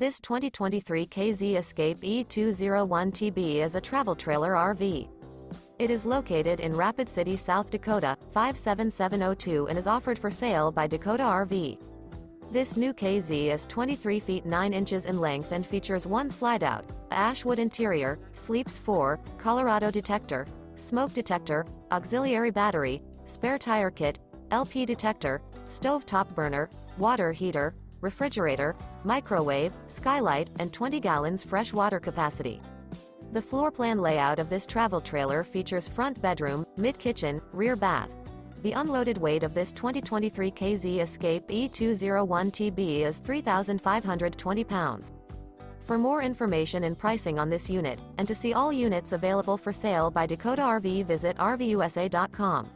This 2023 KZ Escape E201TB is a travel trailer RV. It is located in Rapid City, South Dakota, 57702 and is offered for sale by Dakota RV. This new KZ is 23 feet 9 inches in length and features one slide-out, ashwood interior, sleeps 4, Colorado detector, smoke detector, auxiliary battery, spare tire kit, LP detector, stove top burner, water heater, refrigerator, microwave, skylight, and 20 gallons fresh water capacity. The floor plan layout of this travel trailer features front bedroom, mid-kitchen, rear bath. The unloaded weight of this 2023 KZ Escape E201TB is 3,520 pounds. For more information and pricing on this unit, and to see all units available for sale by Dakota RV visit RVUSA.com.